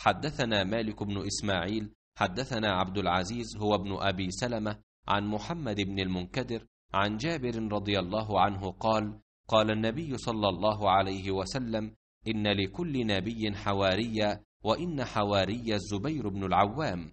حدثنا مالك بن إسماعيل حدثنا عبد العزيز هو ابن أبي سلمة عن محمد بن المنكدر عن جابر رضي الله عنه قال قال النبي صلى الله عليه وسلم إن لكل نبي حواريا وإن حواري الزبير بن العوام.